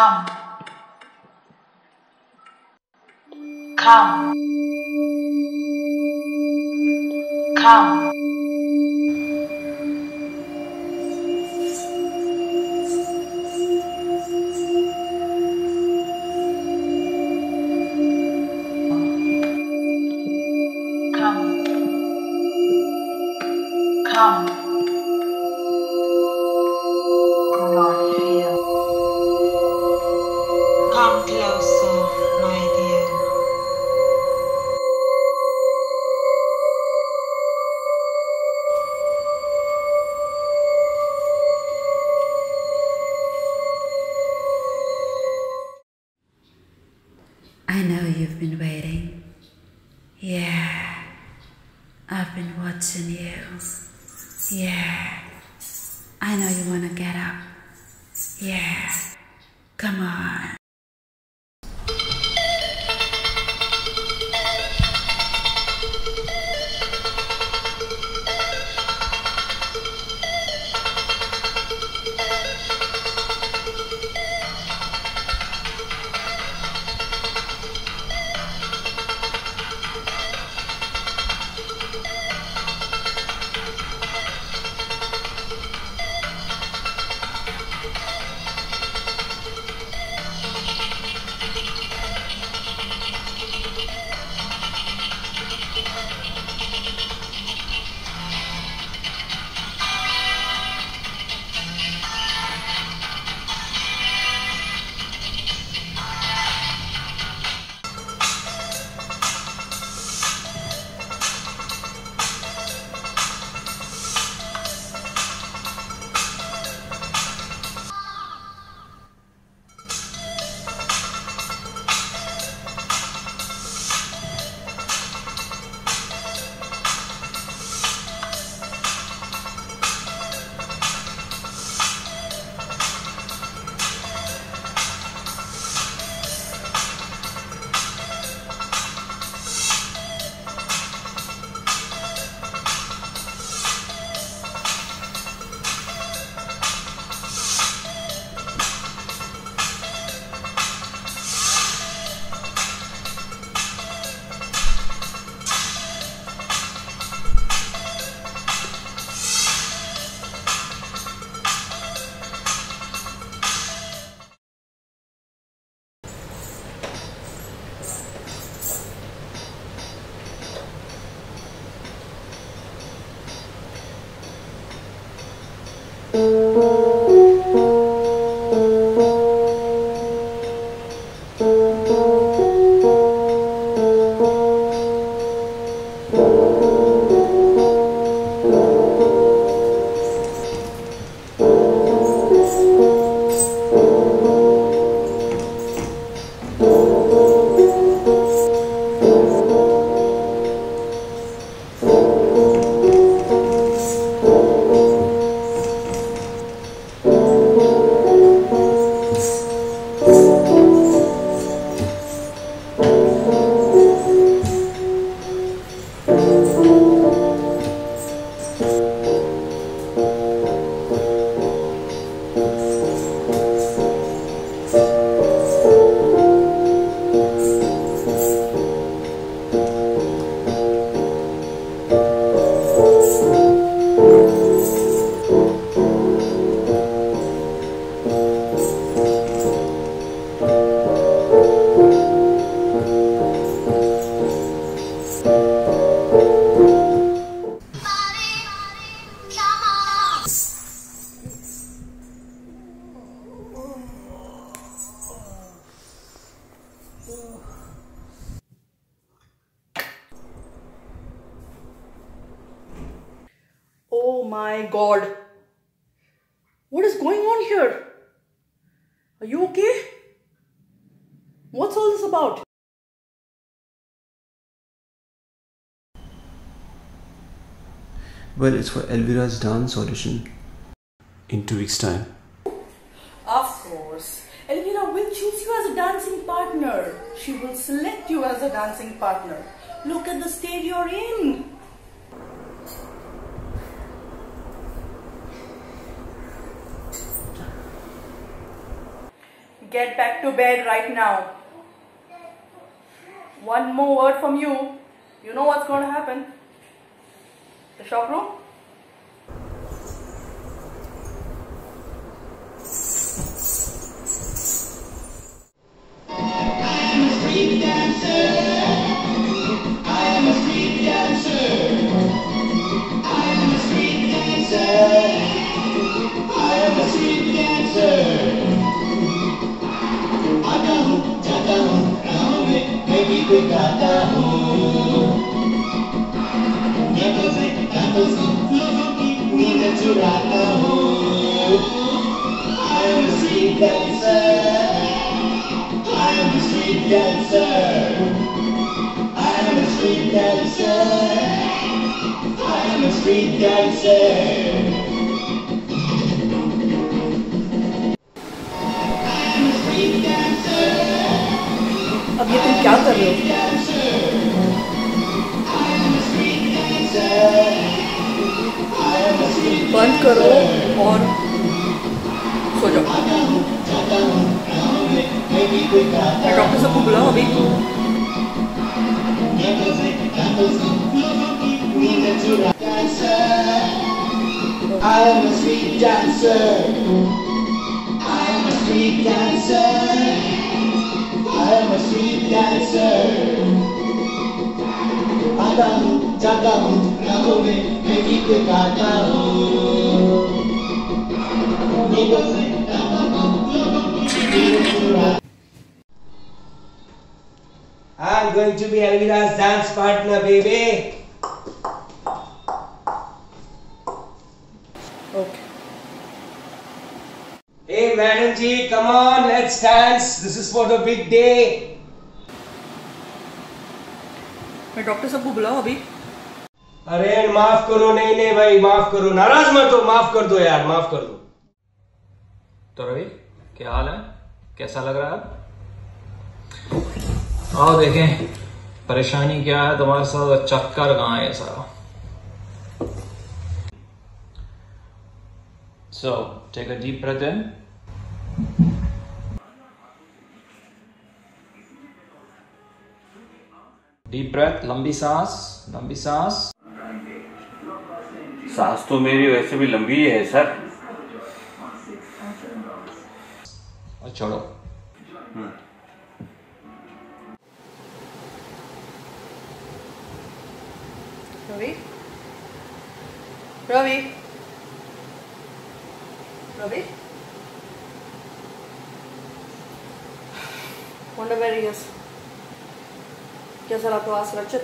아, Well, it's for Elvira's dance audition in two weeks' time. Of course. Elvira will choose you as a dancing partner. She will select you as a dancing partner. Look at the state you're in. Get back to bed right now. One more word from you. You know what's going to happen. अब ये तुम क्या कर रहे हो? बंद करो और सो जाओ। डॉक्टर साहब को बुलाऊं अभी? Am a street dancer. I am a street dancer. I am a street dancer. आता हूँ जाता हूँ राहों में मैं गीत गाता हूँ हूँ I'm going to be Alvira's dance partner, baby. Okay Hey, Madam G, come let's. This is for the big day. मैं डॉक्टर साहब को बुलाऊं अभी। अरे माफ़ करो। नहीं नहीं भाई माफ़ करो। नाराज़ मत हो माफ़ कर दो यार माफ़ कर दो। तो रवि क्या हाल है? कैसा लग रहा है आओ देखें परेशानी क्या है? तुम्हारे साथ चक्कर कहाँ है सारा? So, take a deep breath in. Deep breath, लंबी सांस लंबी सांस सांस तो मेरी वैसे भी लंबी है सर। और छोड़ो। Ravi? Ravi? Ravi? Wonder where he is. क्या सर आपको आज सुरक्षित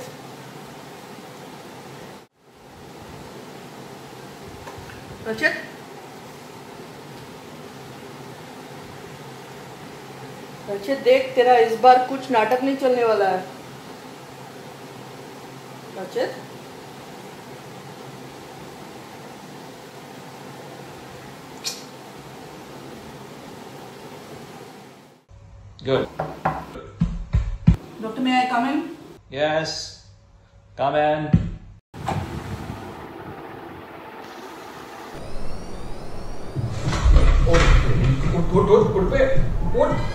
रचित रचित देख तेरा इस बार कुछ नाटक नहीं चलने वाला है रचित Good. Doctor, may I come in? Yes. Come in. उठ उठ उठ उठ पे उठ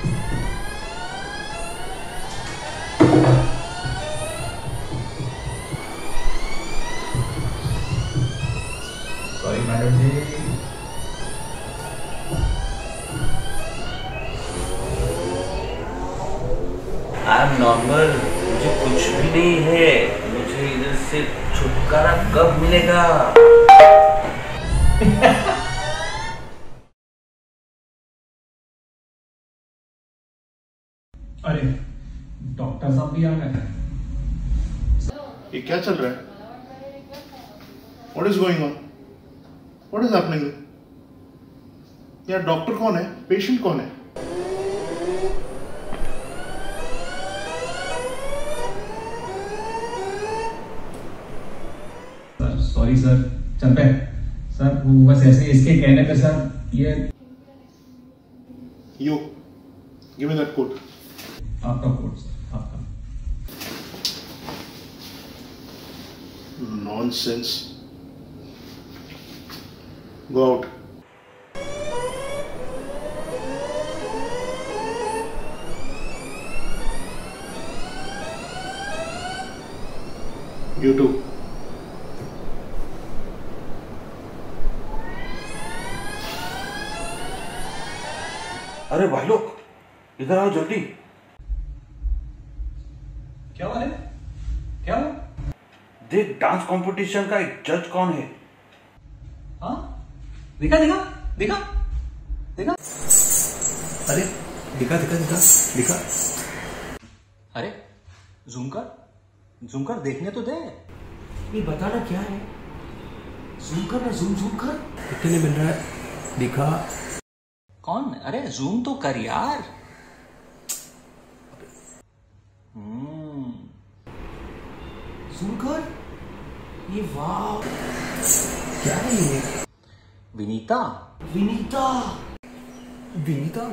क्या चल रहा है? What is going on What is happening? यार डॉक्टर कौन है? पेशेंट कौन है? सर सॉरी सर चंपे सर वो बस ऐसे इसके कहने पे सर ये you give me that coat आपका coat sir nonsense. Go out. You too. अरे भाई लोग इधर आओ जल्दी कंपटीशन का एक जज कौन है? हाँ? दिखा दिखा दिखा। दिखा। अरे, दिखा दिखा दिखा दिखा। अरे जूम कर जूम कर देखने तो दे। ये बताना क्या है? जूम कर ना जूम जूम कर कितने मिल रहा है। दिखा। कौन? अरे जूम तो कर यार। हम्म। जूम कर ये वाह। क्या है ये? विनीता। विनीता। विनीता?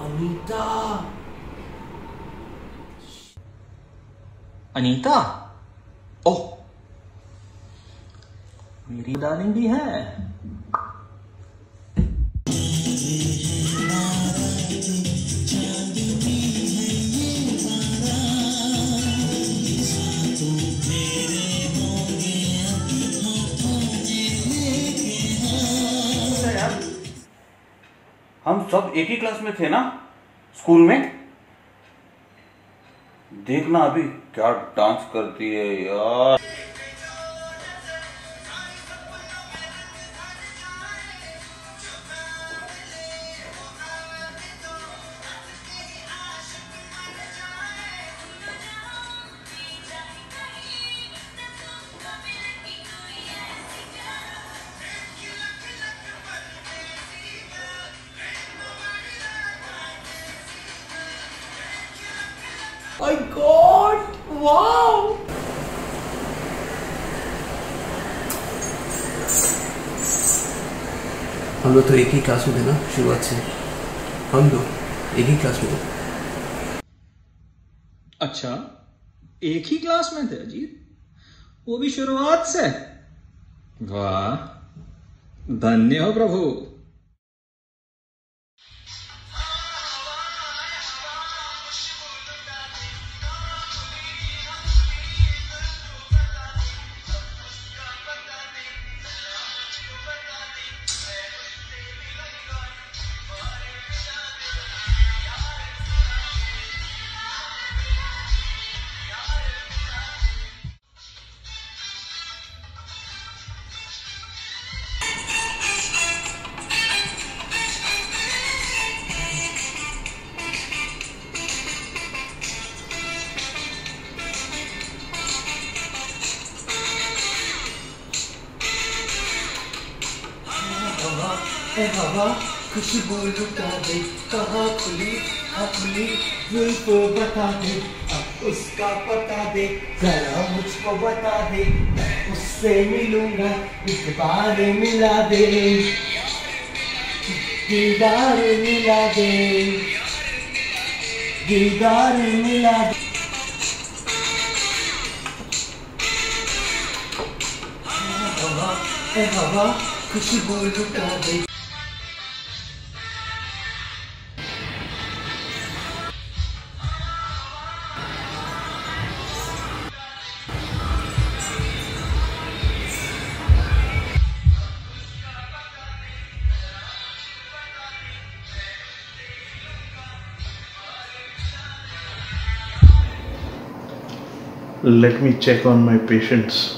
अनीता। अनीता? ओह। मेरी डार्लिंग भी है। हम सब एक ही क्लास में थे ना? स्कूल में? देखना अभी, क्या डांस करती है यार। My God! Wow! हम लोग तो एक ही क्लास में थे ना शुरुआत से हम दो एक ही क्लास में थे अच्छा एक ही क्लास में थे अजीत वो भी शुरुआत से वाह धन्य हो प्रभु उससे मिलूँगा, इस बार मिला दे। दीदार मिला दे। दीदार मिला दे। हवा, खुशबू लुटा दे। Let me check on my patients.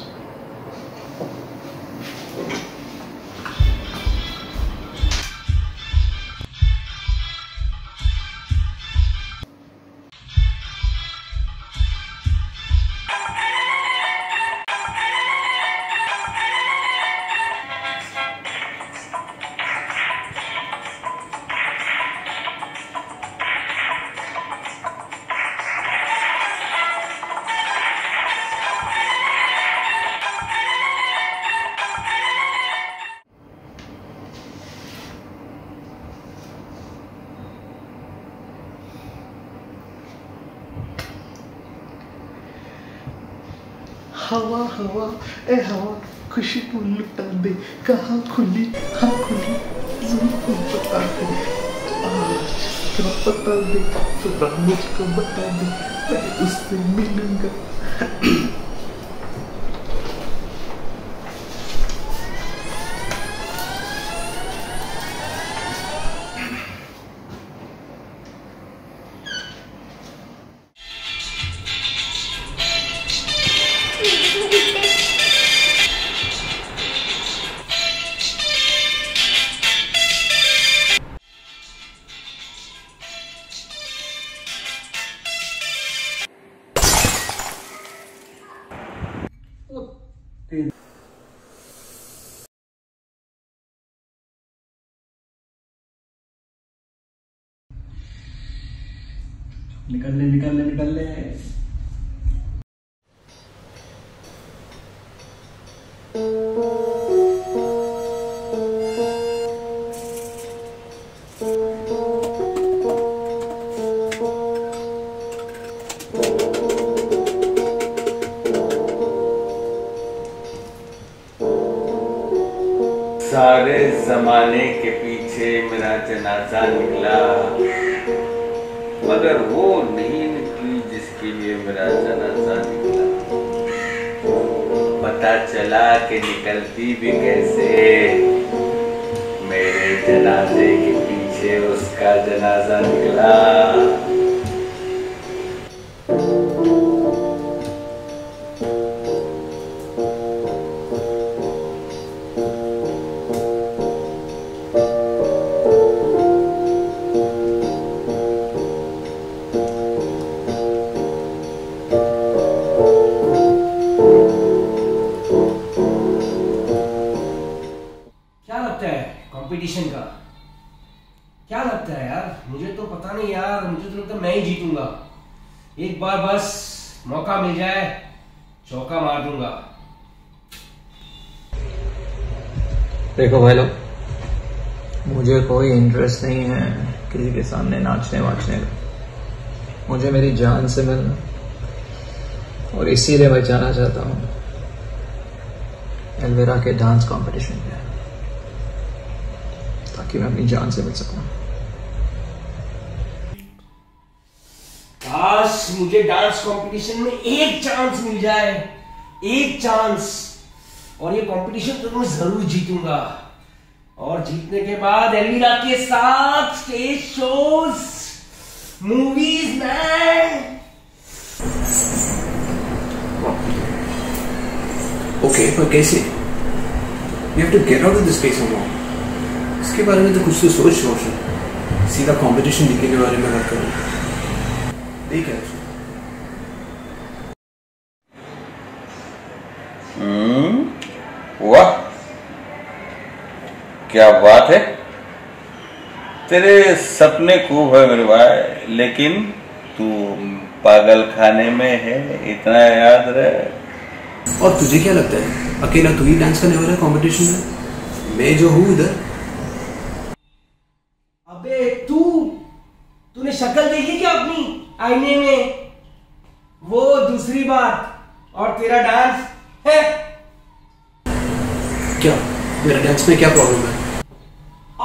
निकल ले निकल ले निकल ले से मिलना। और इसीलिए मैं जाना चाहता हूँ। एलवेरा के डांस कंपटीशन में ताकि मैं अपनी जान से मिल सकूँ। काश मुझे डांस कंपटीशन में एक चांस मिल जाए। एक चांस और ये कंपटीशन तो मैं ज़रूर जीतूँगा। और जीतने के बाद एलवीरा के साथ stage shows movies man okay पर कैसे? You have to get out of this space now इसके बारे में तो कुछ तो सोच रोशन सीधा कंपटीशन जीतने के बारे में बात करो। ठीक है। हम्म वाह क्या बात है? तेरे सपने खूब है मेरे भाई, लेकिन तू पागल खाने में है, इतना याद रहे। और तुझे क्या लगता है? अकेला तू ही डांस करने वाला है? कॉम्पिटिशन में मैं जो हूँ इधर अबे तू तूने शक्ल देखी क्या अपनी आईने में वो दूसरी बात और तेरा डांस है क्या मेरा डांस में क्या प्रॉब्लम है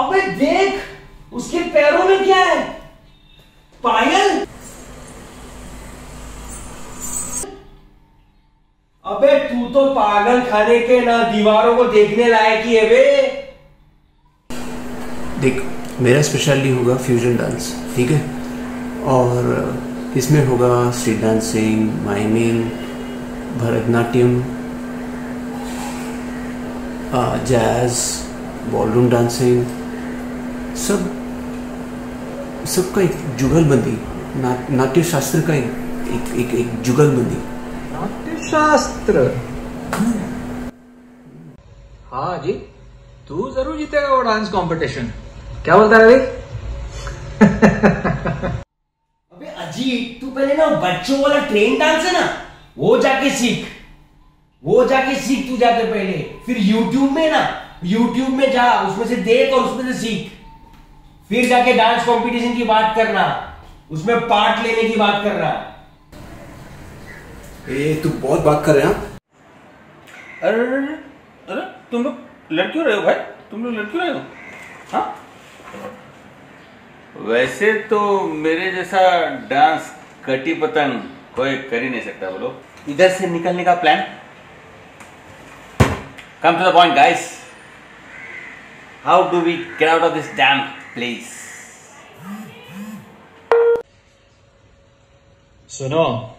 अबे देख उसके पैरों में क्या है पायल अबे तू तो पागल खाने के ना दीवारों को देखने लायक ही है बे। देख मेरा स्पेशलिटी होगा फ्यूजन डांस ठीक है? और इसमें होगा street dancing miming Bharatanatyam jazz ballroom dancing सब सबका एक जुगलबंदी ना, नाट्य शास्त्र का एक एक, एक, एक जुगलबंदी। नाट्य शास्त्र हाँ जी तू ज़रूर जीतेगा वो डांस कंपटीशन क्या बोलता है रवि अबे अजीत तू पहले ना बच्चों वाला ट्रेन डांस है ना वो जाके सीख। वो जाके सीख तू जाके पहले। फिर YouTube में ना YouTube में जा उसमें से देख और उसमें से सीख। फिर जाके डांस कंपटीशन की बात करना उसमें पार्ट लेने की बात करना। ए तू बहुत बात कर रहे हैं हाँ? अरे, अरे तुम लोग लड़ क्यों रहे हो भाई? तुम लोग लड़ क्यों रहे हो? हाँ? वैसे तो मेरे जैसा डांस कटी पतंग कोई कर ही नहीं सकता बोलो इधर से निकलने का plan come to the point guys how do we get out of this damn please सुनो।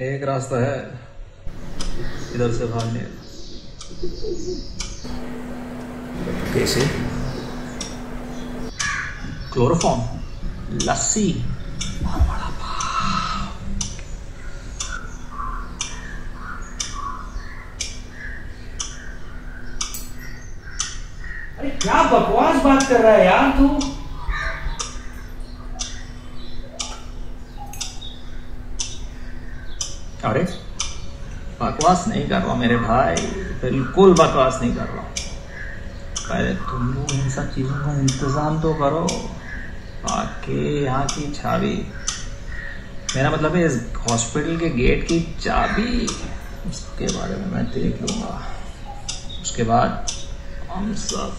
एक रास्ता है। इधर से भागने। का कैसे? क्लोरोफॉर्म लस्सी. और बड़ा अरे क्या बकवास बात कर रहा है यार तू? अरे? बकवास नहीं कर रहा मेरे भाई। बिल्कुल बकवास नहीं कर रहा पहले तुम लोग इन सब चीज़ों का इंतज़ाम तो करो। बाकी यहाँ की चाबी मेरा मतलब है, इस हॉस्पिटल के गेट की चाबी, उसके बारे में मैं देख लूँगा। उसके बाद हम सब.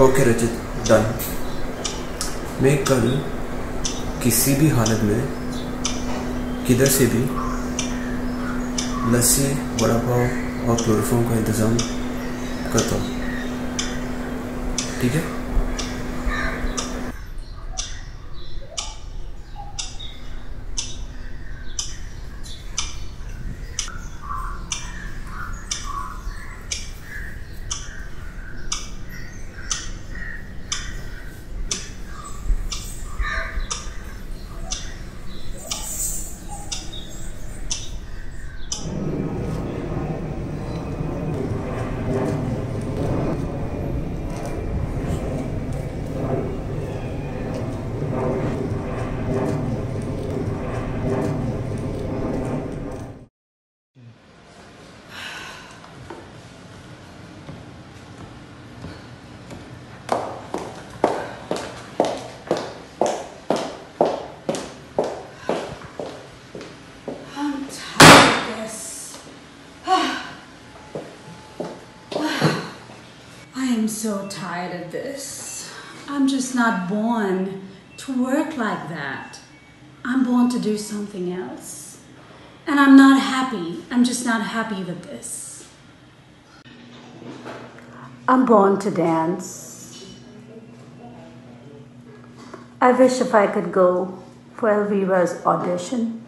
ओके रचित डन मैं कल किसी भी हालत में किधर से भी लस्सी, वड़ा पाव और क्लोरोफॉर्म का इंतज़ाम करता हूँ। ठीक है? So tired of this. I'm just not born to work like that. I'm born to do something else. And I'm not happy. I'm just not happy with this. I'm born to dance. I wish if I could go for Elvira's audition.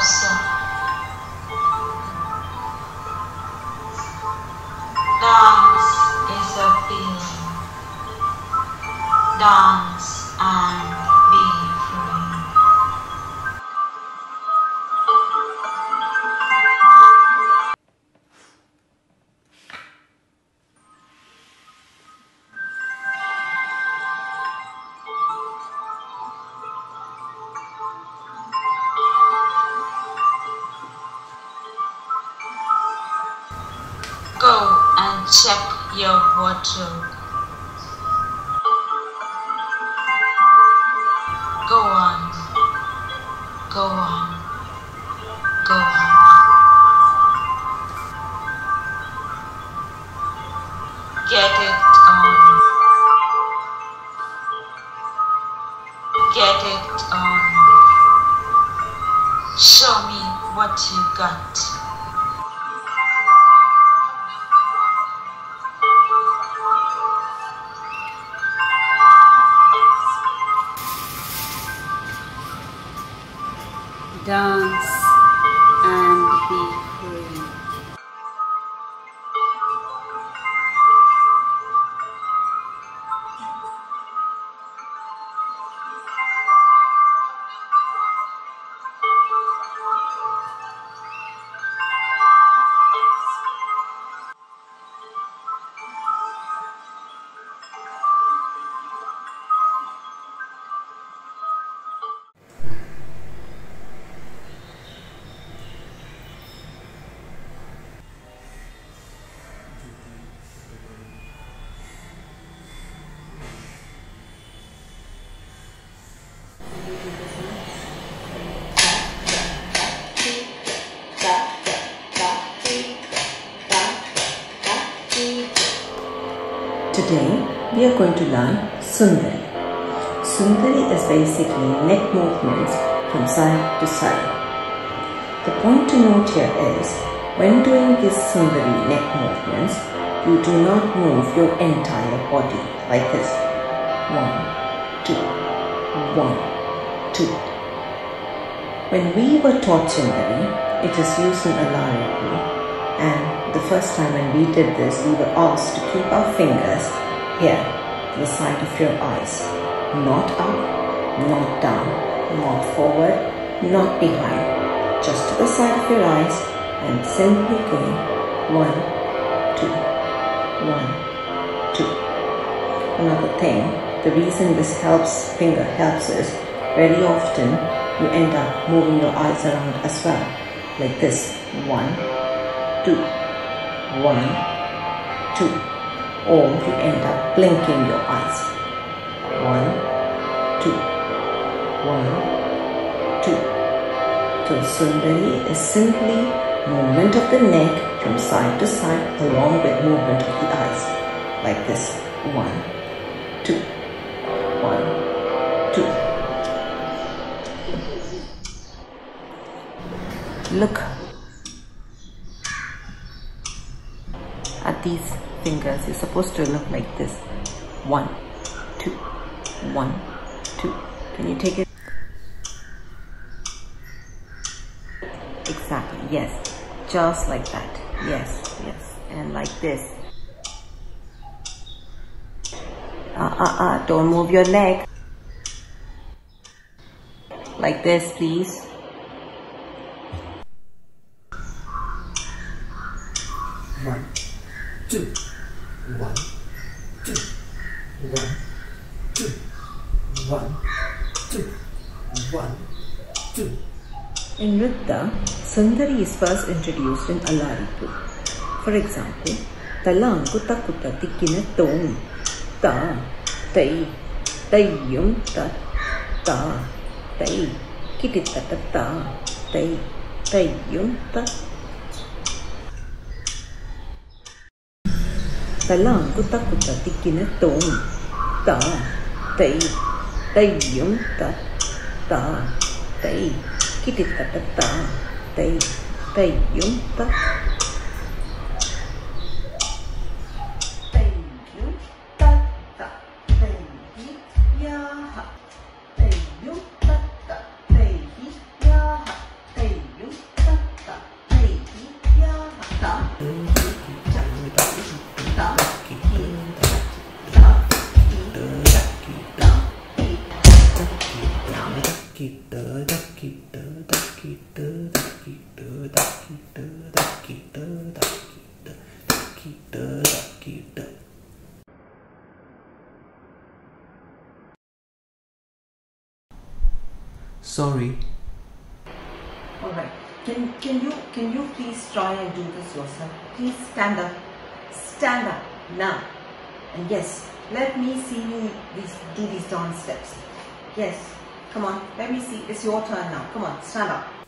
下 to we are going to learn Sundari. Sundari is basically neck movements from side to side. The point to note here is when doing these Sundari neck movements, you do not move your entire body like this. One, two, one, two. When we were taught Sundari, it is used in Alaripu and the first time when we did this, we were asked to keep our fingers here, the side of your eyes. Not up, not down, not forward, not behind. Just to the side of your eyes and simply going one, two, one, two. Another thing, the reason this helps, finger helps is very often you end up moving your eyes around as well. Like this. One, two, one, two, or you end up blinking your eyes. One, two, one, two. So is simply movement of the neck from side to side along with movement of the eyes. Like this. One, two, one, two. Look at these fingers. You're supposed to look like this. One, two, one, two. Can you take it? Exactly, yes. Just like that. Yes, yes. And like this. Uh, uh, uh, don't move your leg. Like this, please. Ta, tai, tayum ta, ta, tai, kitita ta ta, tai, tayum ta. Talang kuta kuta tikina tom, ta, tai, tayum 被被拥抱。Let me see you these, do these dance steps. Yes. Come on. Let me see. It's your turn now. Come on. Stand up.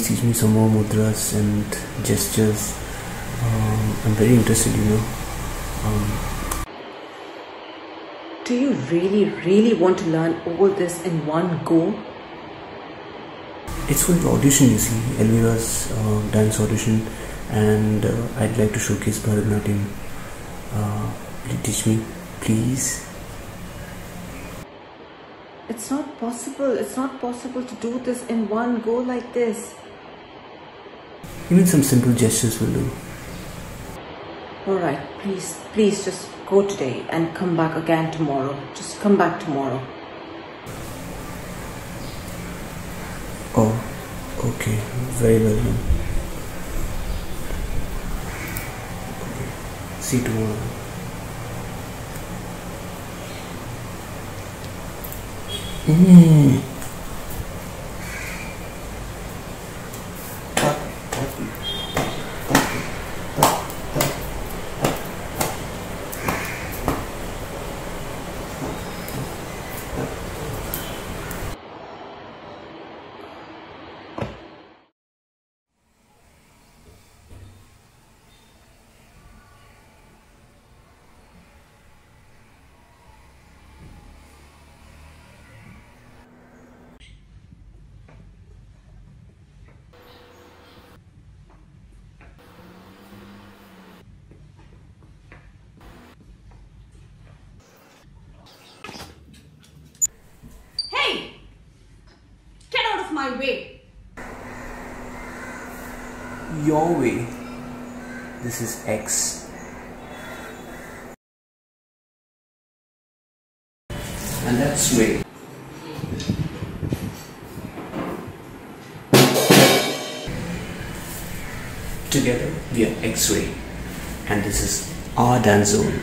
Please teach me some more mudras and gestures? Um, I'm very interested, you know. Um, Do you really, really want to learn all this in one go? it's for the audition, you see, Elvira's uh, dance audition, and uh, I'd like to showcase Bharatanatyam. Uh, please teach me, please. It's not possible. It's not possible to do this in one go like this. Even some simple gestures will do. Alright, please, please just go today and come back again tomorrow. Just come back tomorrow. Oh, okay, very well then. Okay. See you tomorrow. Mm. Hey! Get out of my way! Your way. This is X. And way. Together we are X-ray. And this is our dance zone.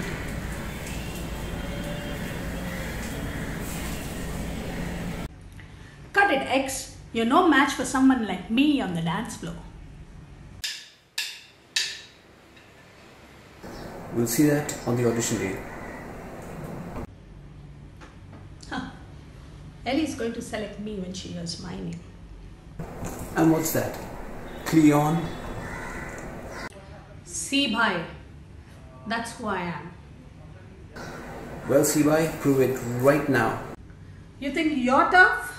Cut it, X. You're no match for someone like me on the dance floor. We'll see that on the audition day. Ellie's going to select me when she hears my name. And what's that? Cleon? See, bhai. That's who I am. Well, Sibai, prove it right now. You think you're tough?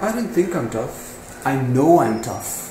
I don't think I'm tough. I know I'm tough.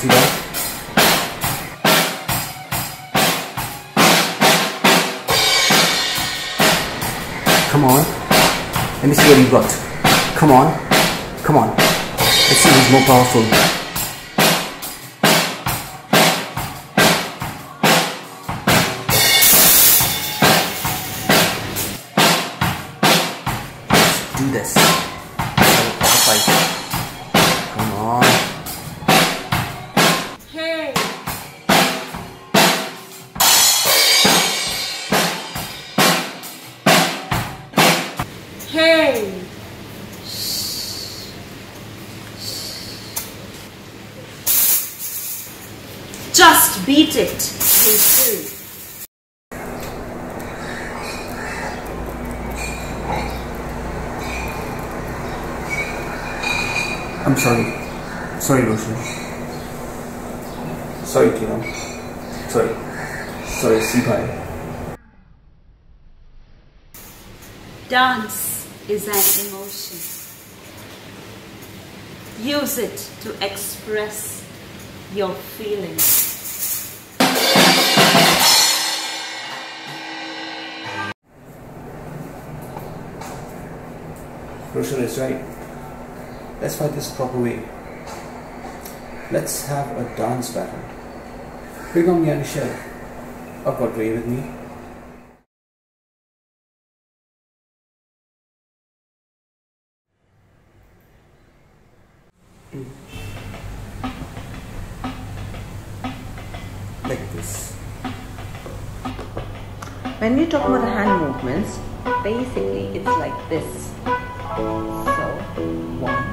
See that? Express your feelings. Roshan is right. Let's fight this proper way. Let's have a dance battle. Bring on Yanishel. I've got Ray with me. Like this. When we talk about the hand movements, basically it's like this. So, one,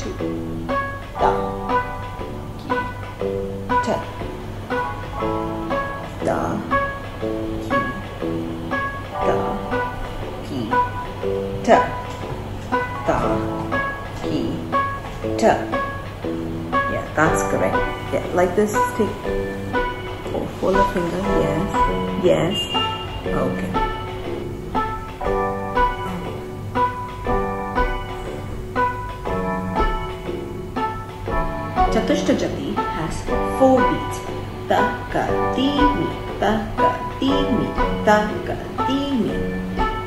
two, da, ki, ta, da, ki, da, ki, ta, da, ki, ta. Yeah, that's correct. Yeah, like this. Take Oh, pull a finger. Yes. Yes. Okay. Chatushtajati has four beats. Ta ka ti mi, ta ka ti mi, ta ka ti mi.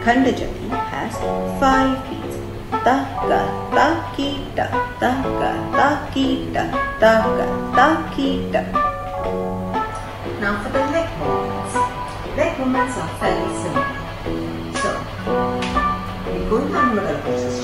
Khandajati has five beats. Ta ka ta ki ta, ta ka ta ki ta, ta ka ta ki ta. Now for the movements are fairly similar. So, we go down the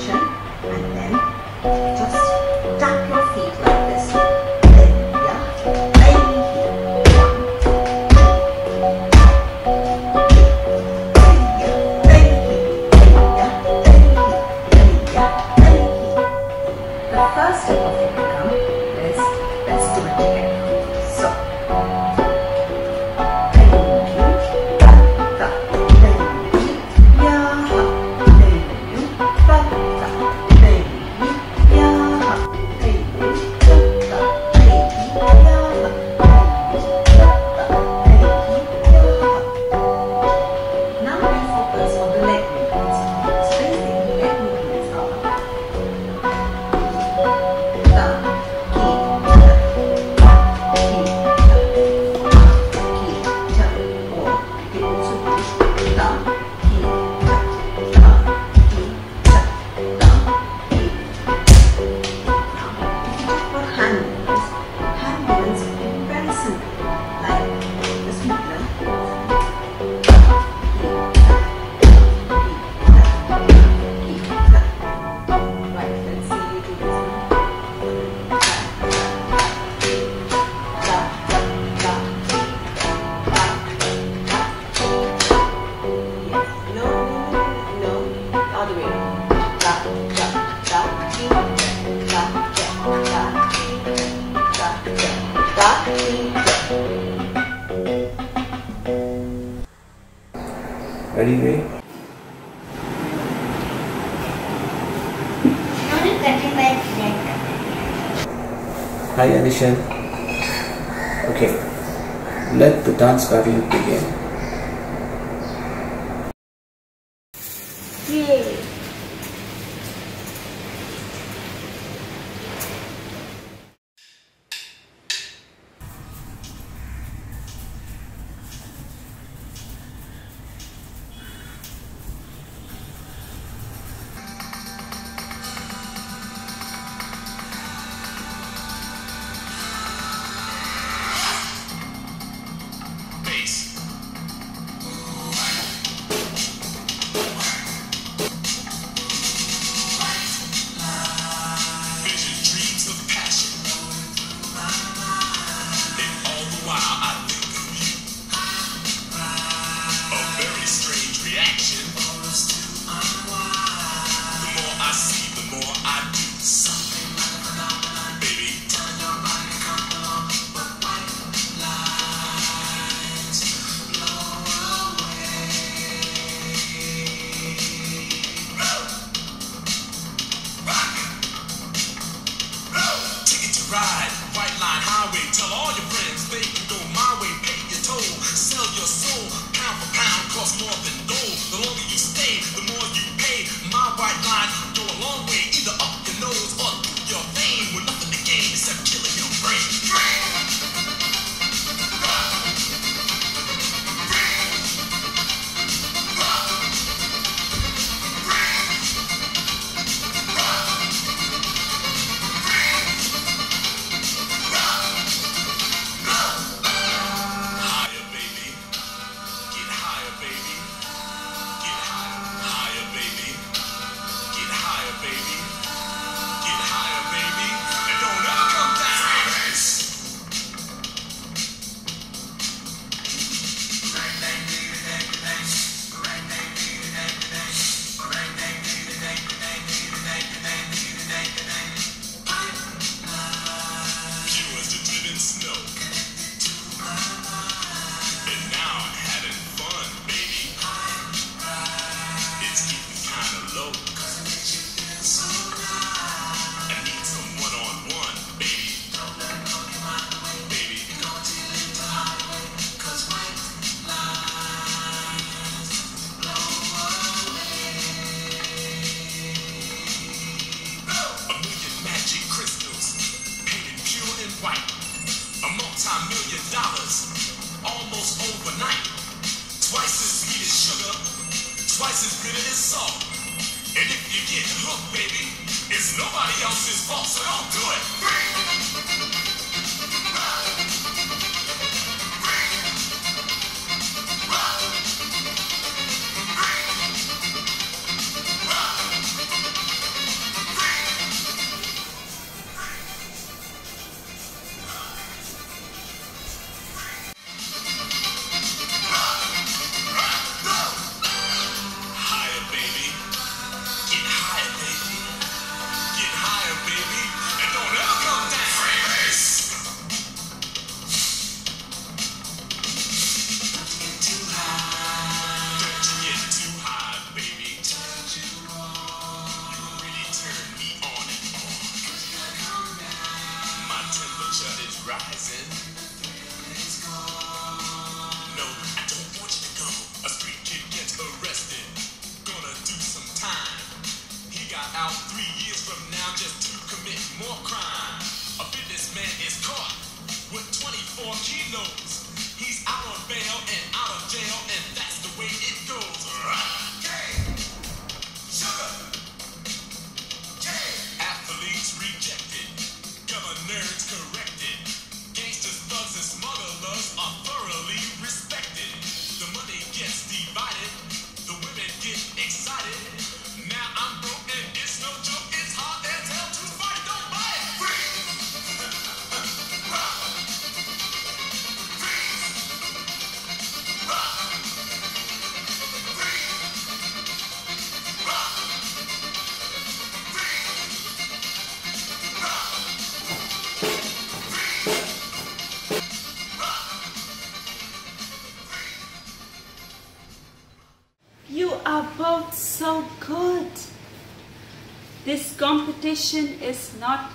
Hi, Anishan. Okay, let the dance battle begin.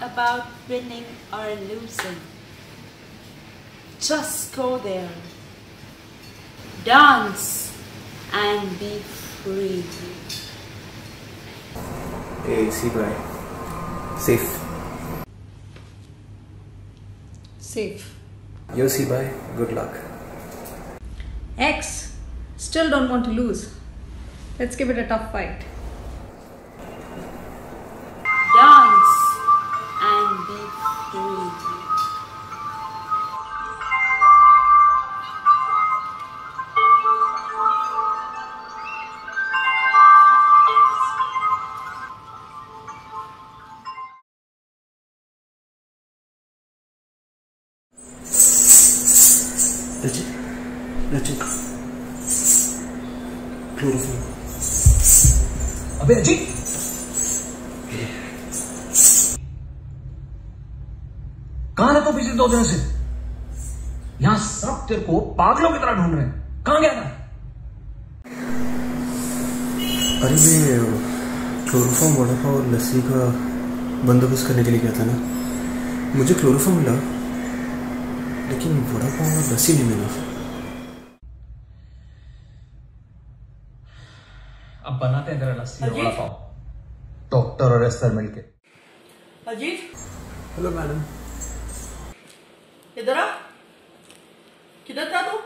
About winning or losing. Just go there, dance, and be free. Hey, see bye. Safe. Safe. Yo, see bye. Good luck. X, still don't want to lose. Let's give it a tough fight. करने के लिए गया था ना। मुझे chloroform मिला, लेकिन वड़ा पाव और लस्सी नहीं मिला अब बनाते हैं तेरा लस्सी और वड़ा पाव डॉक्टर और एस्तर मिलके अजीत हेलो मैडम इधर आ किधर था तू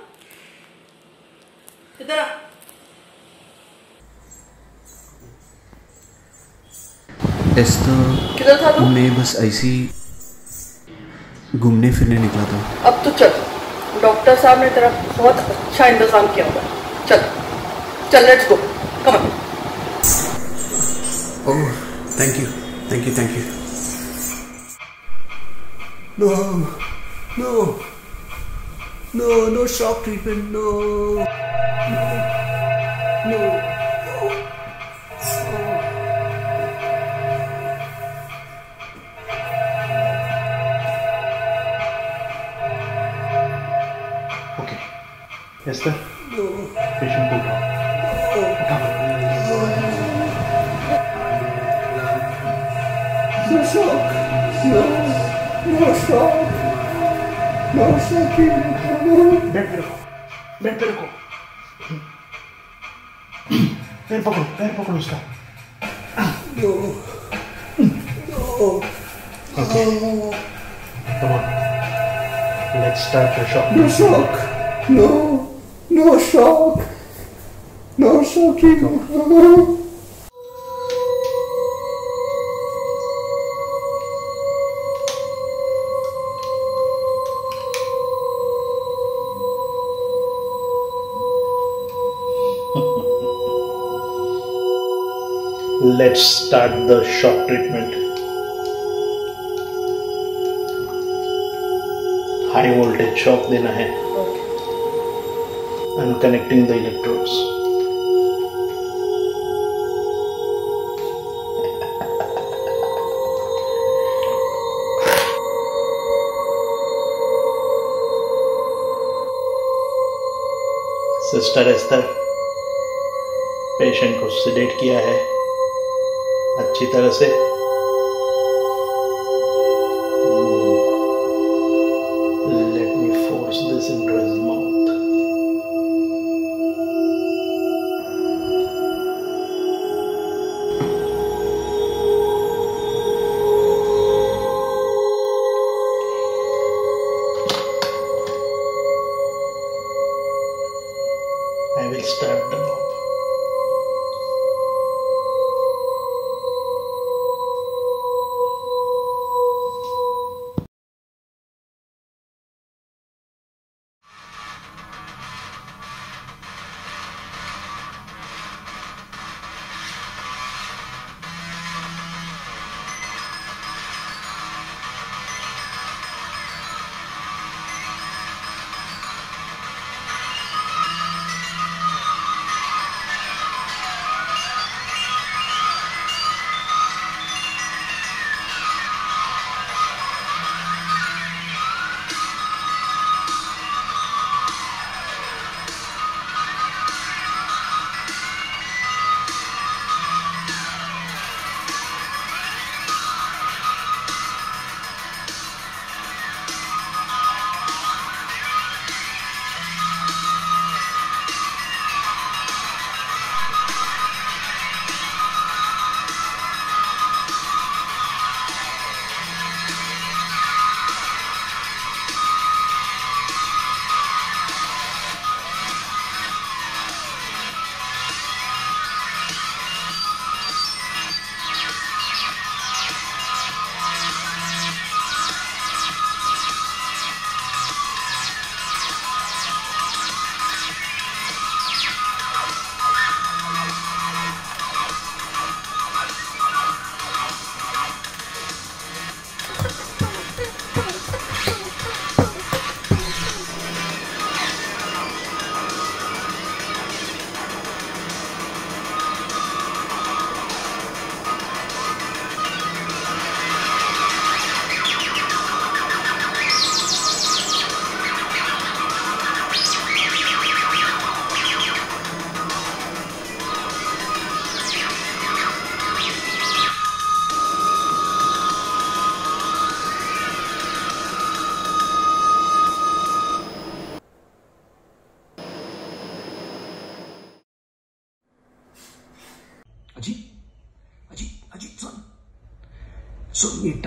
इधर आ एस्तर किधर था तू? मैं बस ऐसी घूमने फिरने निकला था। अब तो चल। डॉक्टर साहब ने तेरा बहुत अच्छा इंतज़ाम किया होगा। चल। चल let's go come on oh thank you thank you thank you no no no no shock treatment no no okay No. Patient book. No. No shock. No. No shock. No shock. Come on. Let's start the shock. No shock. No. No shock. No smoking. Let's start the shock treatment. High voltage shock देना है. I'm connecting the electrodes. Sister Esther patient को sedate किया है अच्छी तरह से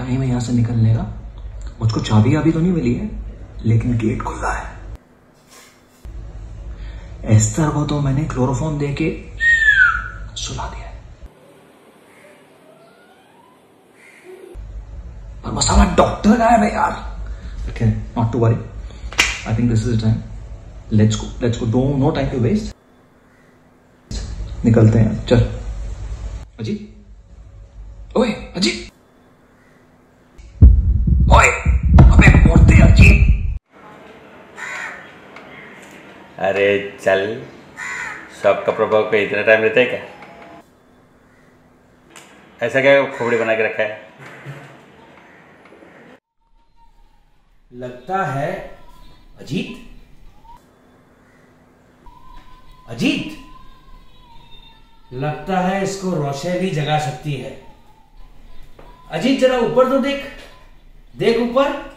time है यहाँ से निकलने का। मुझको चाबी अभी तो नहीं मिली है, लेकिन गेट खुला है। एस्तर को तो मैंने क्लोरोफॉर्म दे के सुला दिया है। पर मसाला डॉक्टर गायब है यार। Okay not to worry I think this is time let's go let's go do no time to waste निकलते हैं। चल। अजी ओए अजी ओए अबे मोड़ते अजी अरे चल का को इतना टाइम रहता है क्या? ऐसा क्या खोपड़ी बना के रखा है? लगता है अजीत। अजीत? लगता है इसको रोशनी जगा सकती है। अजीत, जरा ऊपर तो देख। देख ऊपर।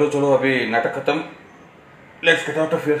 चलो चलो अभी नाटक खत्म। Let's get out of here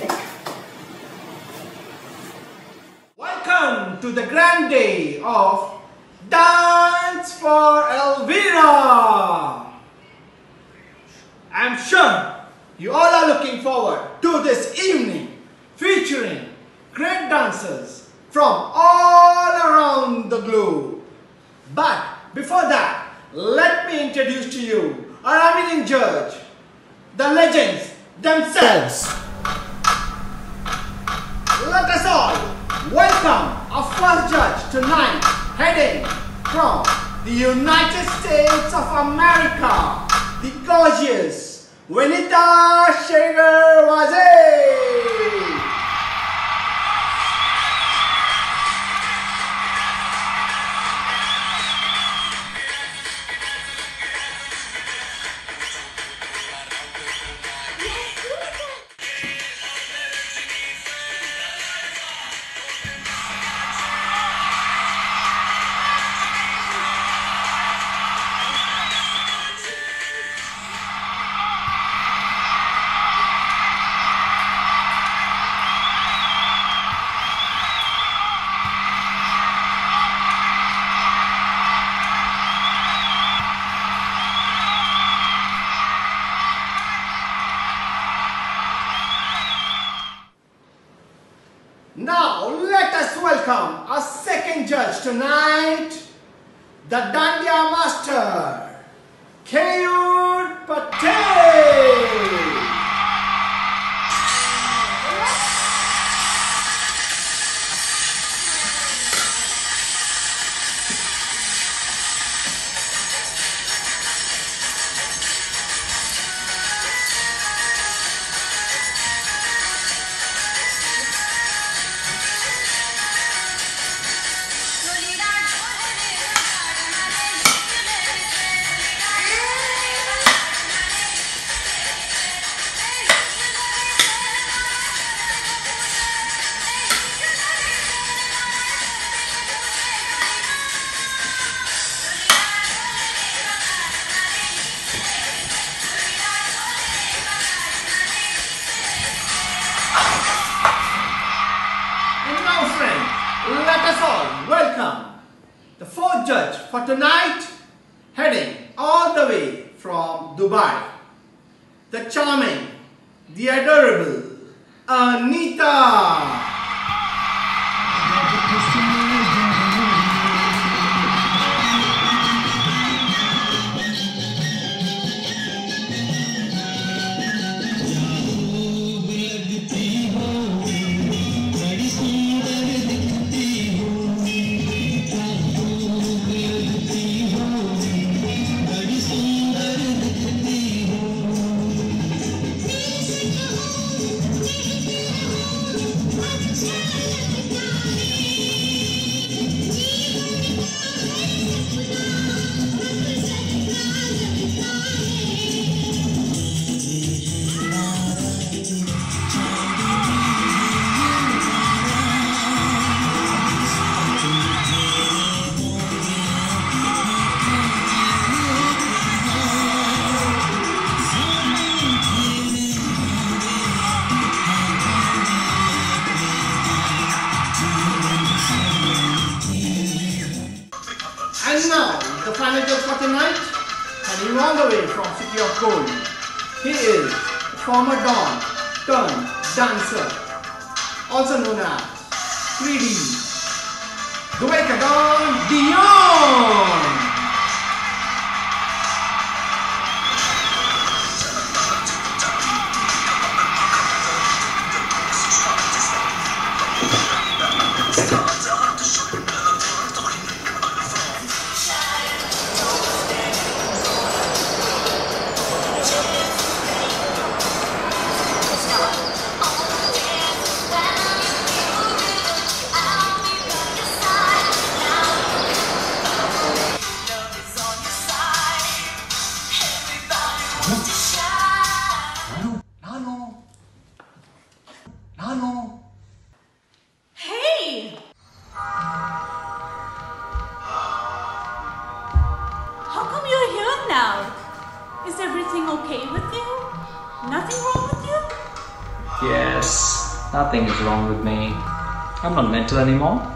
Anymore,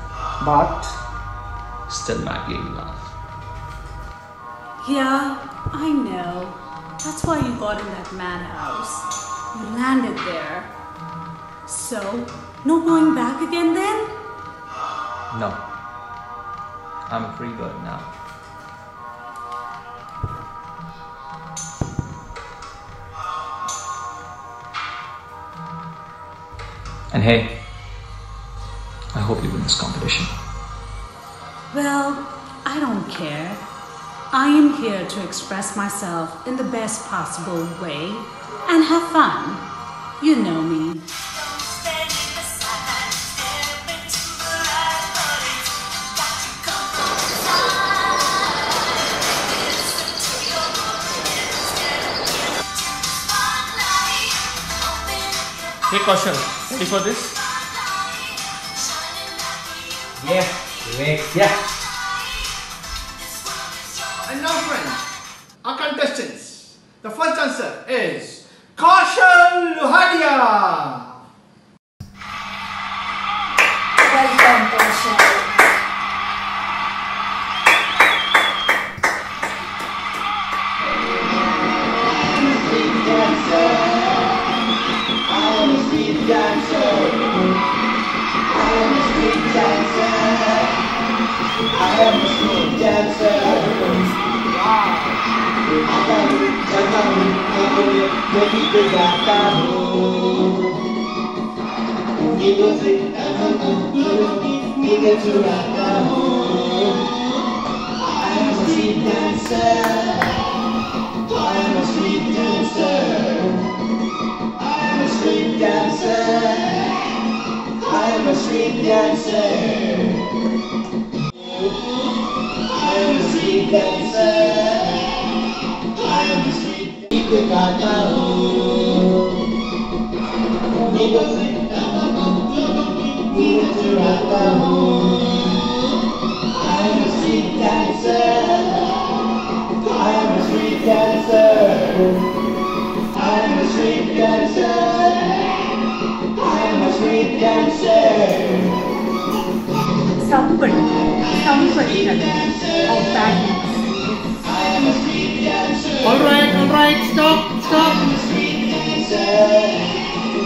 possible way and have fun. You know me. Hey Kaushal, ready for this? Yeah, Vivek, yeah. am a street dancer. To. I am a street dancer. I am a street dancer. I am a street dancer. I am a street dancer am the street dancer. I am the street dancer. The Somebody, somebody had a bad Alright, alright, stop, stop.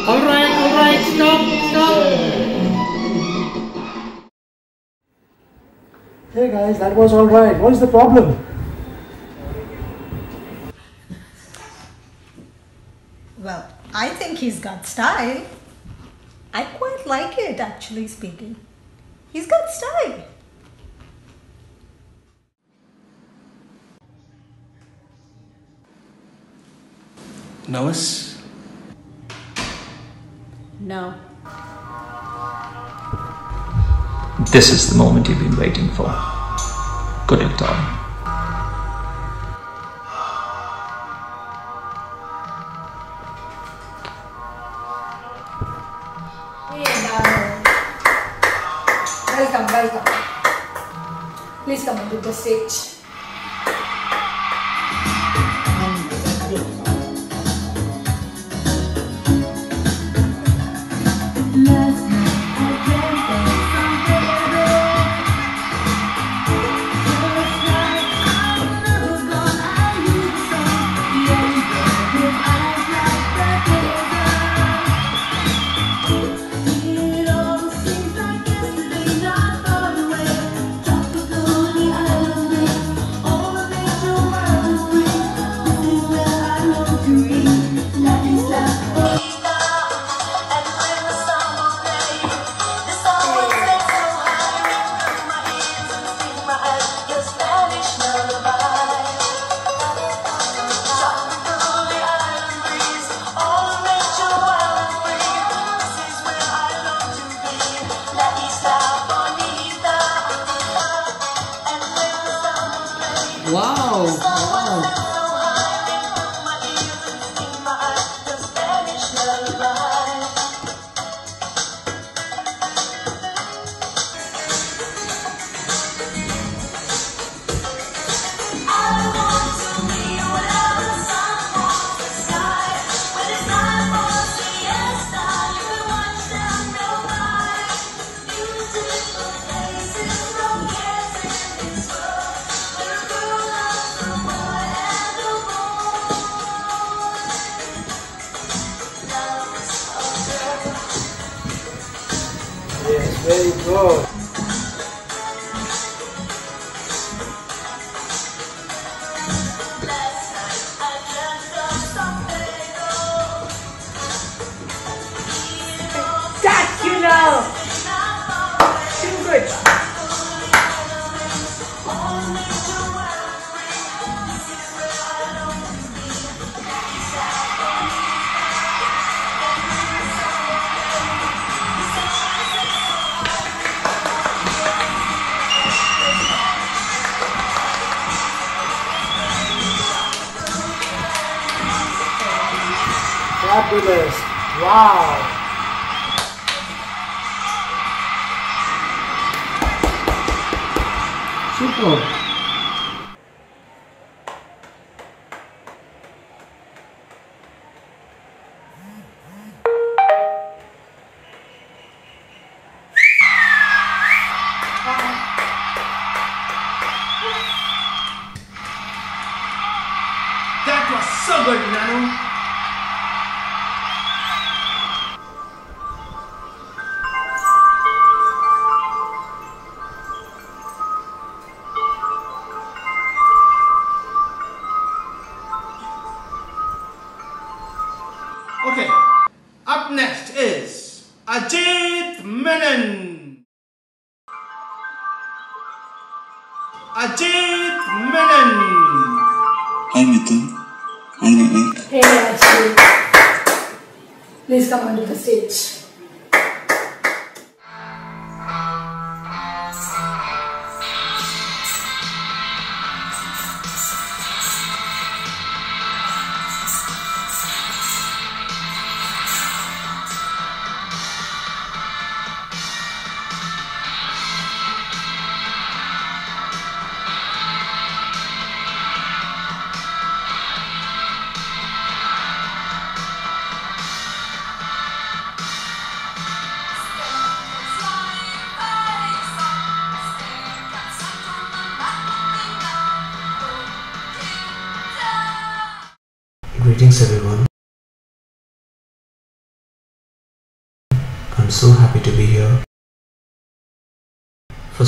Alright, alright, stop, stop. Hey guys, that was alright. What is the problem? Well, I think he's got style. I quite like it, actually speaking. He's got style. Nervous? No. This is the moment you've been waiting for. Good luck, darling. Please come onto the stage.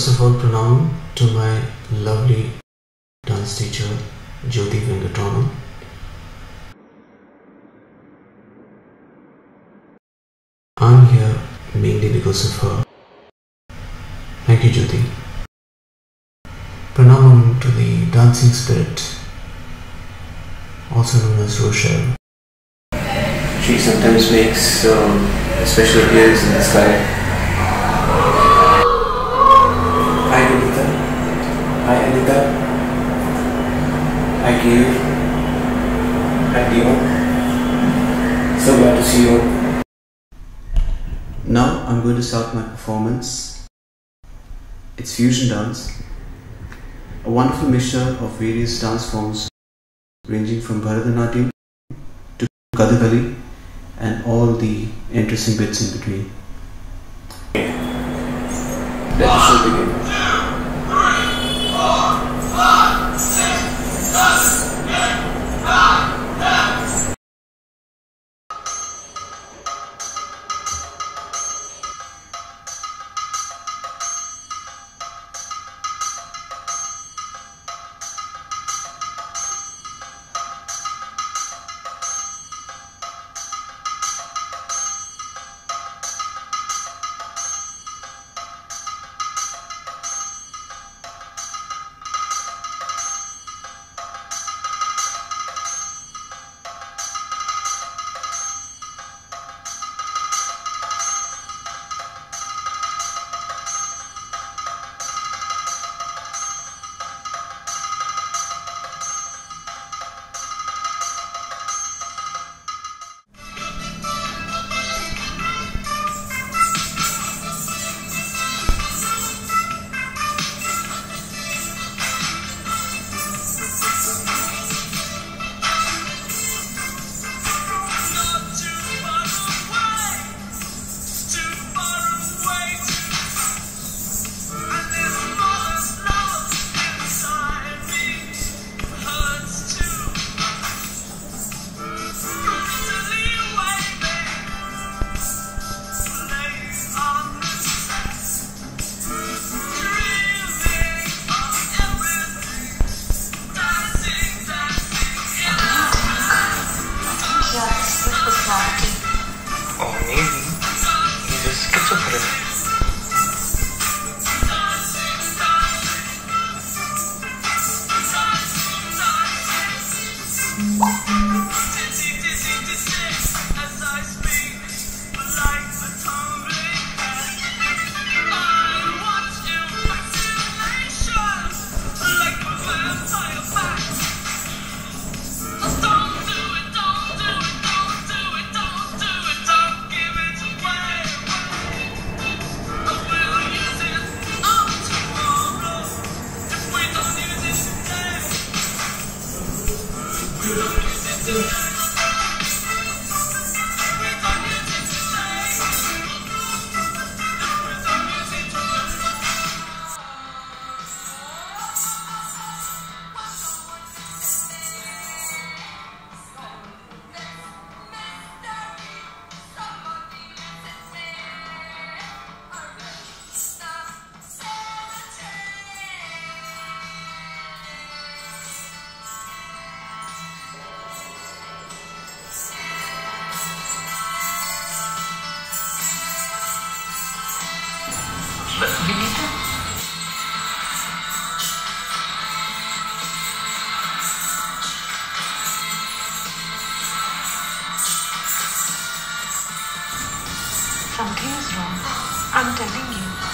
First of all, pranam to my lovely dance teacher Jyoti Venkatraman. I'm here mainly because of her. Thank you, Jyoti. Pranam to the dancing spirit also known as Rochelle. She sometimes makes um, special appearance in the sky. Hi Anita. Hi Anita. Hi Gail. Hi Dion. So glad to see you. Now I'm going to start my performance. It's fusion dance, a wonderful mixture of various dance forms ranging from Bharatanatyam to Kathakali and all the interesting bits in between. Let the show begin. Vinita? I'm telling you.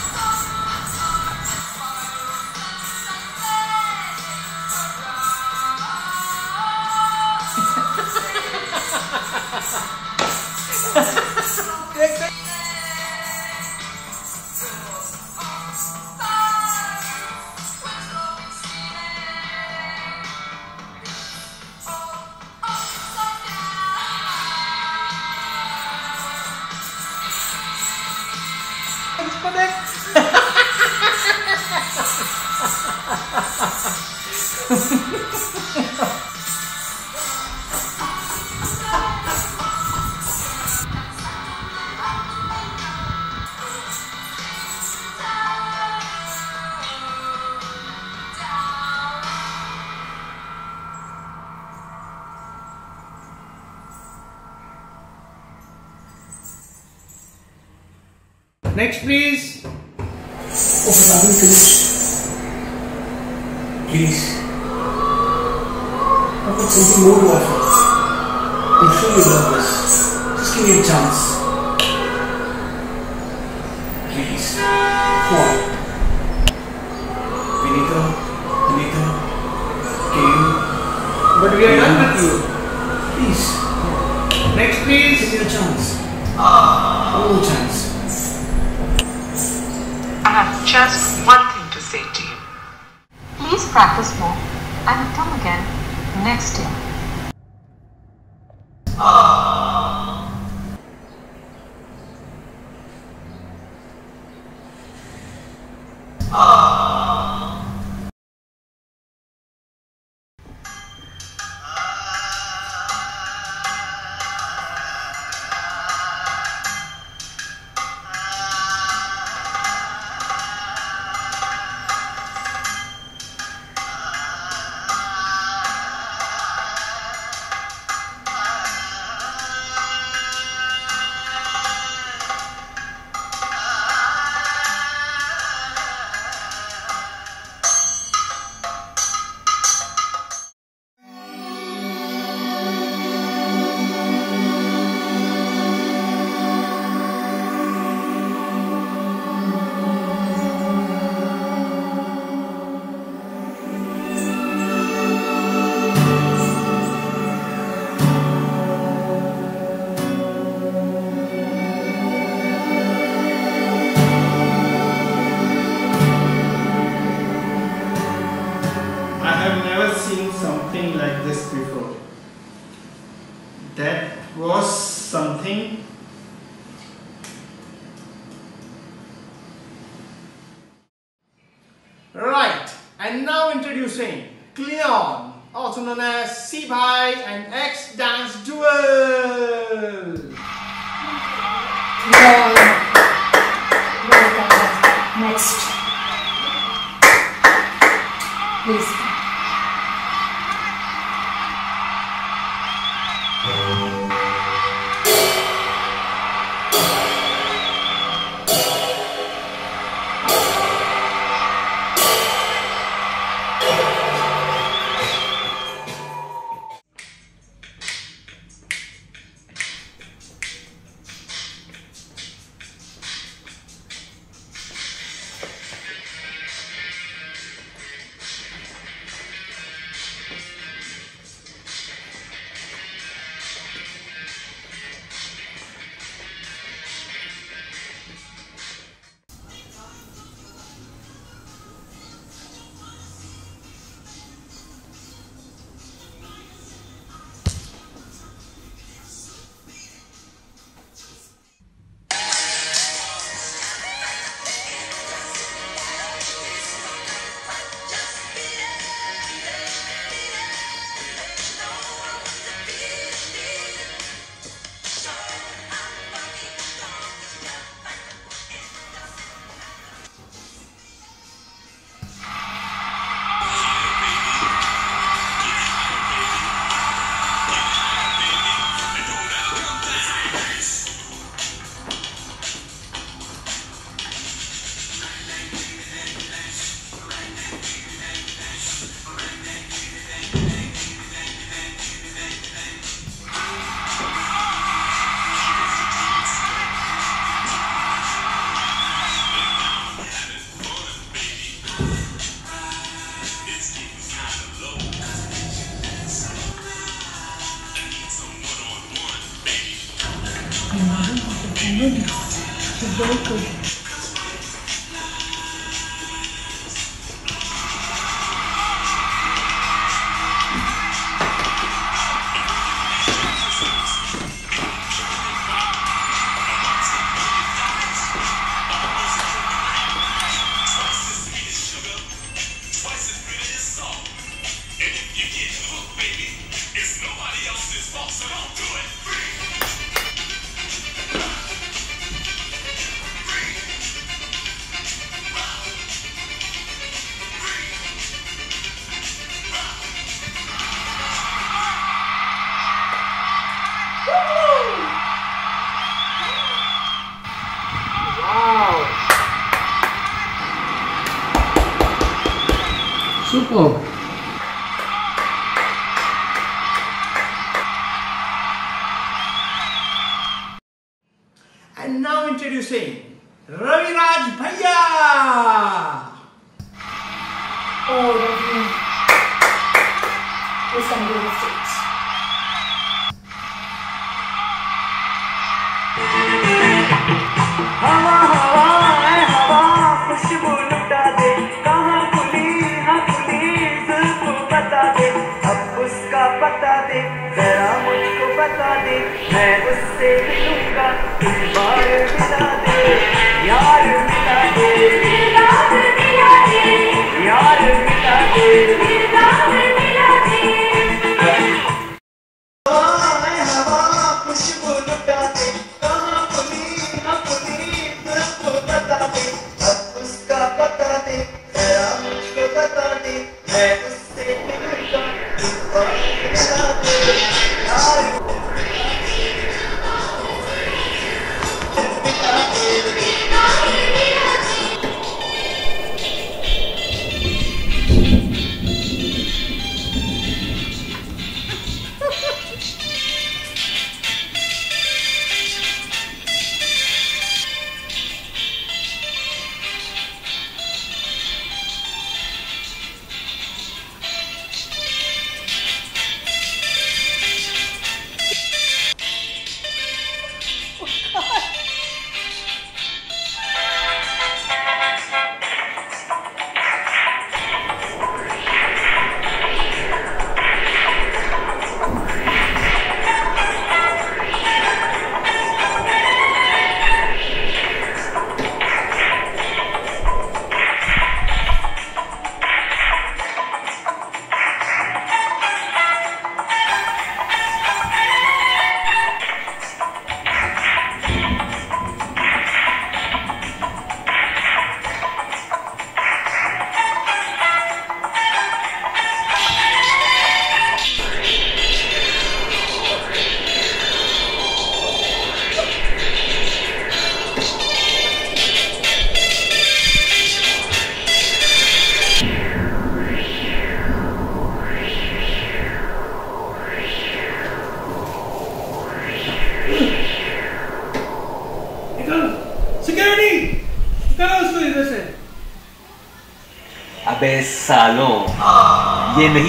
Amen.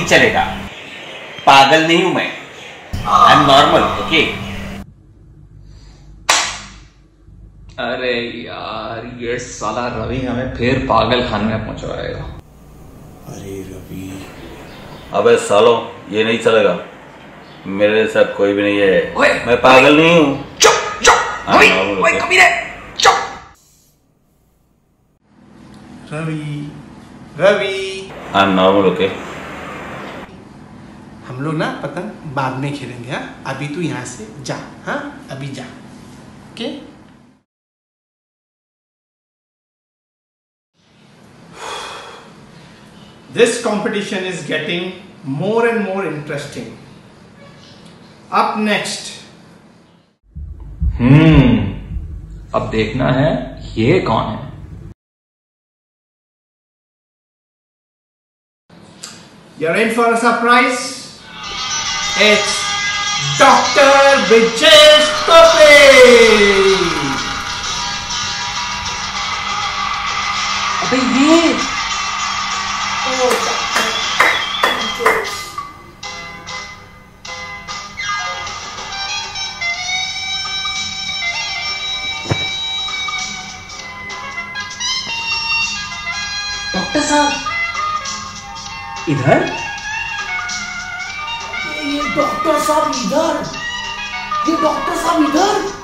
चलेगा। पागल नहीं हूँ मैं। आई am normal okay अरे यार ये साला रवि हमें फिर पागल खाने में पहुंचवाएगा। अरे रवि। अबे सालो ये नहीं चलेगा। मेरे साथ कोई भी नहीं है। मैं पागल नहीं हूँ। I'm normal, okay? Ravi. Ravi. I'm normal, okay? हम लोग ना पतंग बाद में खेलेंगे हाँ अभी तू यहाँ से जा हाँ अभी जा okay This competition is getting more and more interesting. Up next, hmm अब देखना है ये कौन है you're in for a surprise. It's Dr. Vijesh Kopil. अबे ये ओ डॉक्टर साहब इधर डॉक्टर साहब इधर। ये डॉक्टर साहब इधर।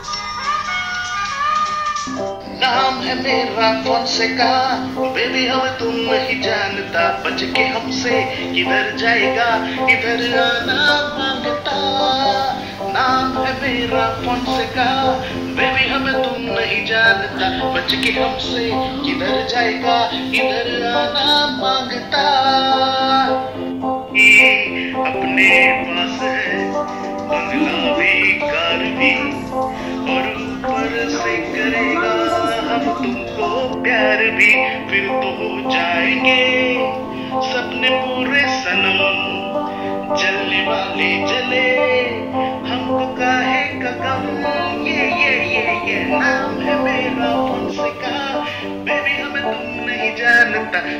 नाम है मेरा कौन से का? बेबी हमें तुम नहीं जानता। बच के हमसे किधर जाएगा? इधर आना माँगता? नाम है मेरा कौन से का? बेबी हमें तुम नहीं जानता। बच के हमसे किधर जाएगा? इधर आना माँगता? अपने पास है बंगला भी कार भी और ऊपर से करेगा हम तुमको प्यार भी, फिर तो हो जाएँगे सपने पूरे सनम। जलने वाले जले, हमको काहे का गम, ये ये तुम नहीं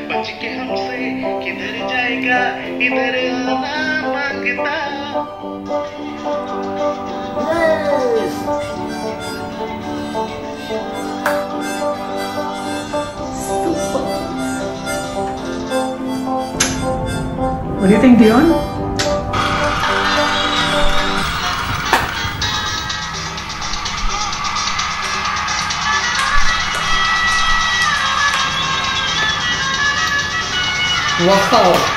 बच के हमसे किधर जाएगा इधर आना माँगता What do you think, Dion? 我靠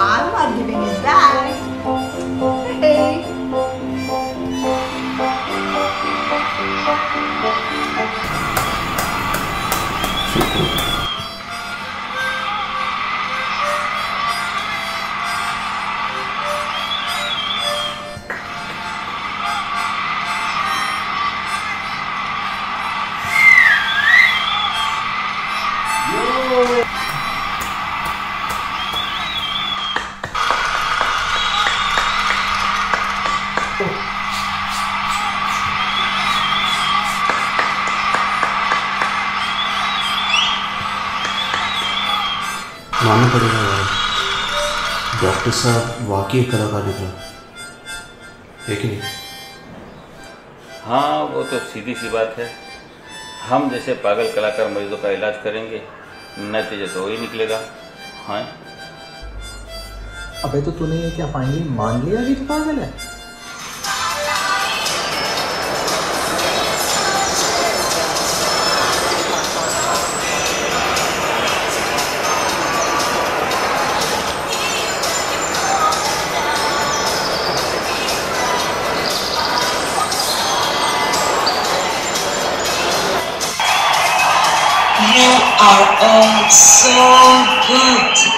I'm not giving it back. मानना पड़ेगा यार। डॉक्टर साहब वाकई कलाकार निकला है कि नहीं? हाँ वो तो सीधी सी बात है। हम जैसे पागल कलाकार मरीजों का इलाज करेंगे नतीजे तो वही निकलेगा। हाँ? अबे तो तूने ये क्या फाइनली मान लिया कि तू पागल है? Are all so good.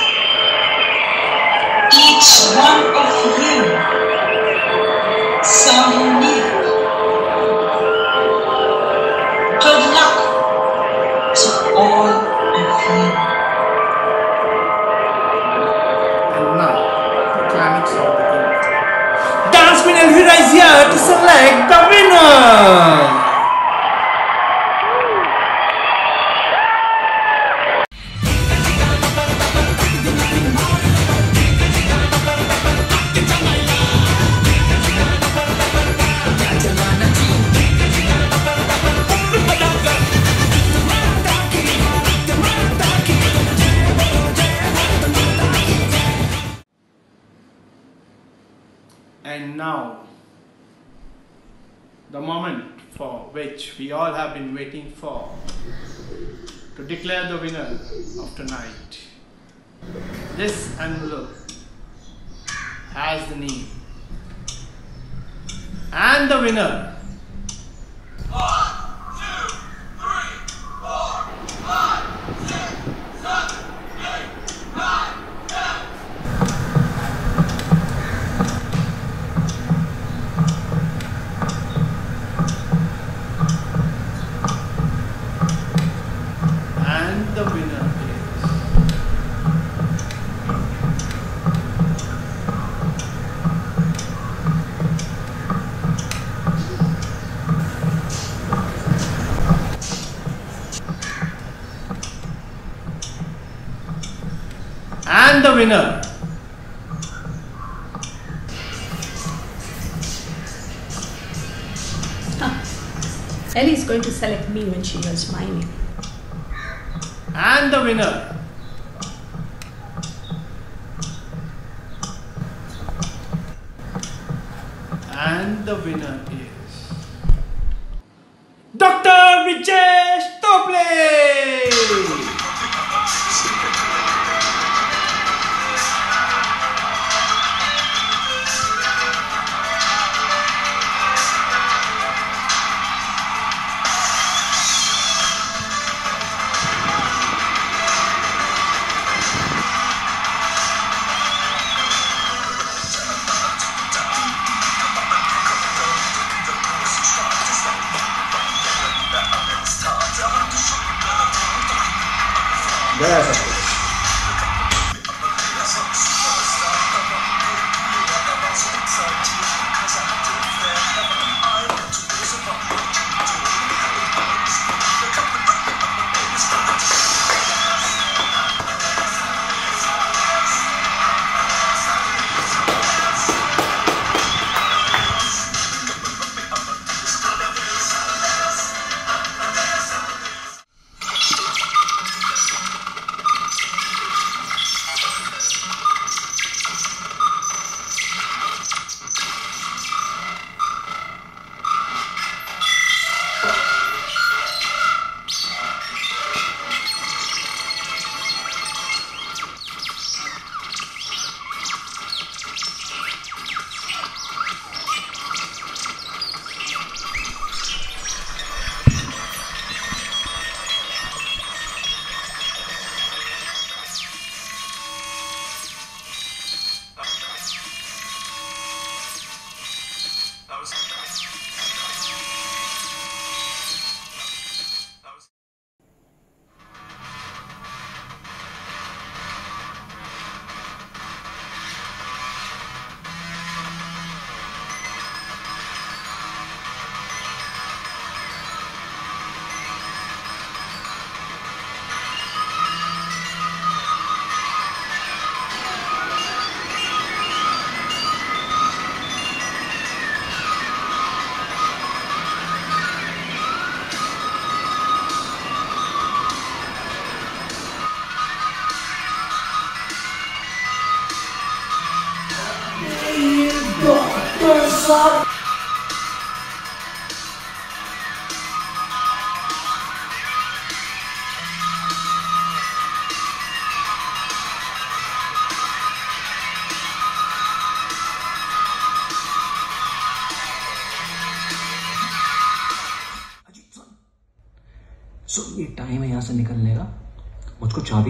rotinas Beleza.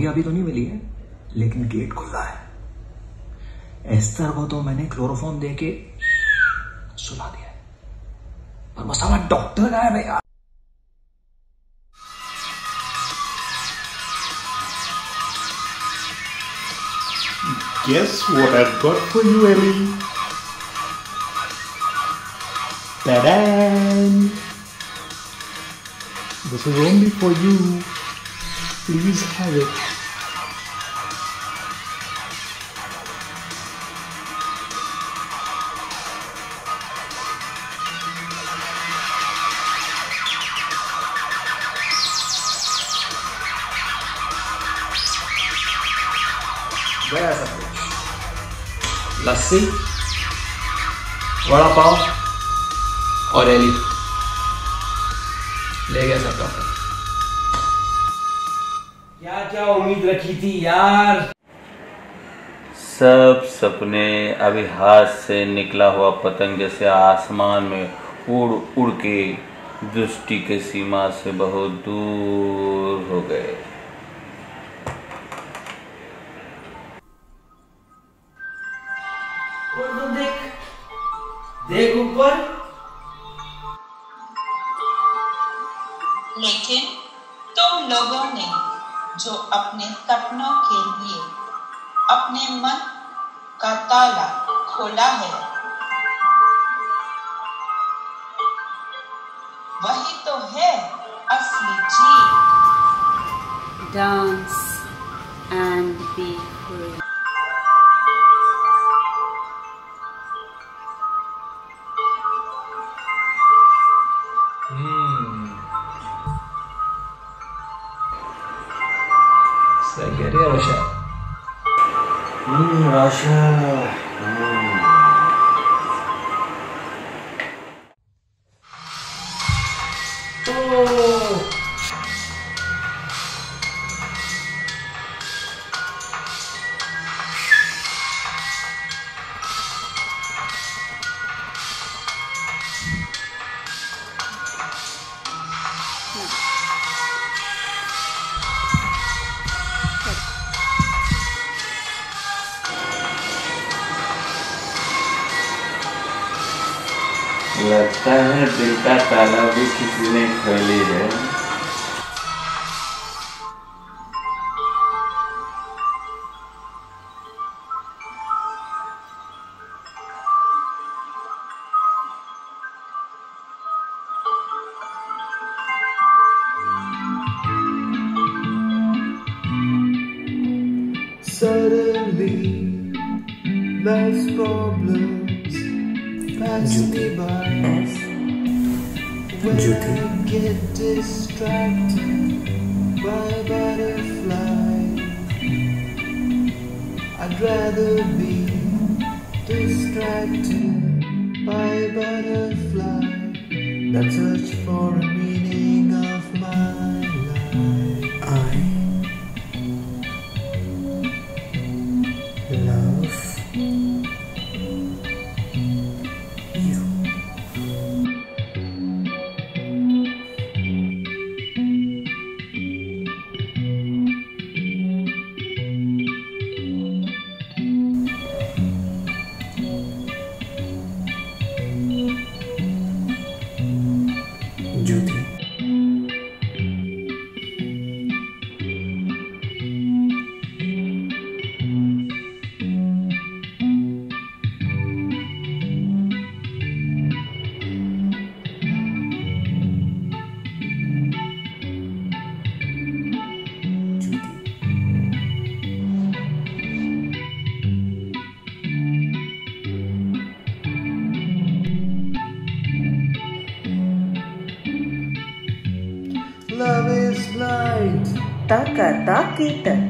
चाबी अभी तो नहीं मिली है लेकिन गेट खुला है एस्तर को तो मैंने क्लोरोफॉर्म दे के सुला दिया है पर वो साला डॉक्टर गायब है यार Guess what I've got for you, Ellie? Ta-da! This is only for you. Please have it. लस्सी वड़ा पाव और एली। ले गया सब डॉक्टर क्या क्या उम्मीद रखी थी यार? सब सपने अभी हाथ से निकला हुआ पतंग जैसे आसमान में उड़ उड़ के दृष्टि के सीमा से बहुत दूर हो गए। ऊपर लेकिन तुम लोगों ने जो अपने सपनों के लिए अपने मन का ताला खोला है वही तो है असली जीत Dance and be free.